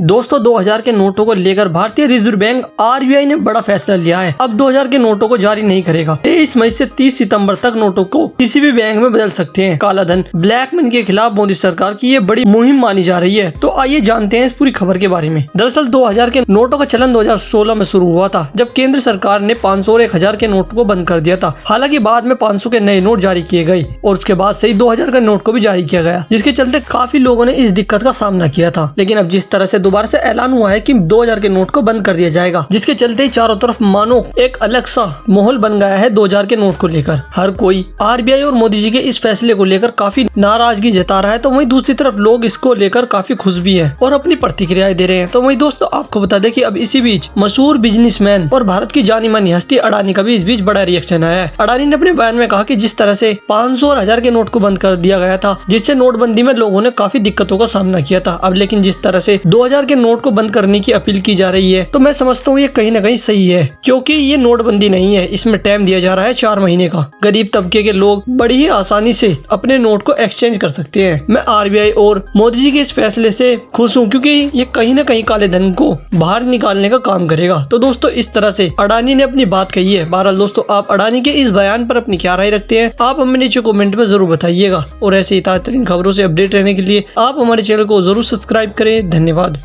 दोस्तों 2000 के नोटों को लेकर भारतीय रिज़र्व बैंक आरबीआई ने बड़ा फैसला लिया है। अब 2000 के नोटों को जारी नहीं करेगा। तेईस मई से 30 सितंबर तक नोटों को किसी भी बैंक में बदल सकते हैं। काला धन ब्लैक मनी के खिलाफ मोदी सरकार की ये बड़ी मुहिम मानी जा रही है। तो आइए जानते हैं इस पूरी खबर के बारे में। दरअसल 2000 के नोटों का चलन 2016 में शुरू हुआ था, जब केंद्र सरकार ने 500 और एक हज़ार के नोट को बंद कर दिया था। हालाँकि, बाद में 500 के नए नोट जारी किए गए और उसके बाद से ही 2000 का नोट को भी जारी किया गया, जिसके चलते काफ़ी लोगों ने इस दिक्कत का सामना किया था। लेकिन अब जिस तरह से दोबारा से ऐलान हुआ है कि 2000 के नोट को बंद कर दिया जाएगा, जिसके चलते चारों तरफ़ मानो एक अलग सा माहौल बन गया है 2000 के नोट को लेकर। हर कोई आरबीआई और मोदी जी के इस फैसले को लेकर काफ़ी नाराज़गी जता रहा है तो वही दूसरी तरफ़ लोग इसको लेकर काफ़ी खुश भी है और अपनी प्रतिक्रियाएँ दे रहे हैं। तो वही दोस्तों, आपको बता दें की अब इसी बीच मशहूर बिजनेसमैन और भारत की जानी मानी हस्ती अडानी का भी इस बीच बड़ा रिएक्शन आया है। अडानी ने अपने बयान में कहा की जिस तरह ऐसी पाँच और हज़ार के नोट को बंद कर दिया गया था, जिससे नोटबंदी में लोगों ने काफ़ी दिक्कतों का सामना किया था। अब लेकिन जिस तरह से 2000 के नोट को बंद करने की अपील की जा रही है। तो मैं समझता हूँ ये कहीं ना कहीं सही है, क्योंकि ये नोटबंदी नहीं है। इसमें टाइम दिया जा रहा है चार महीने का। गरीब तबके के लोग बड़ी ही आसानी से अपने नोट को एक्सचेंज कर सकते हैं। मैं आरबीआई और मोदी जी के इस फैसले से खुश हूँ, क्योंकि ये कहीं ना कहीं काले धन को बाहर निकालने का काम करेगा। तो दोस्तों, इस तरह से अडानी ने अपनी बात कही है। बहरहाल दोस्तों, आप अडानी के इस बयान पर अपनी क्या राय रखते हैं, आप हमें नीचे कमेंट में ज़रूर बताइएगा। और ऐसे ताज़ा खबरों से अपडेट रहने के लिए आप हमारे चैनल को ज़रूर सब्सक्राइब करें। धन्यवाद।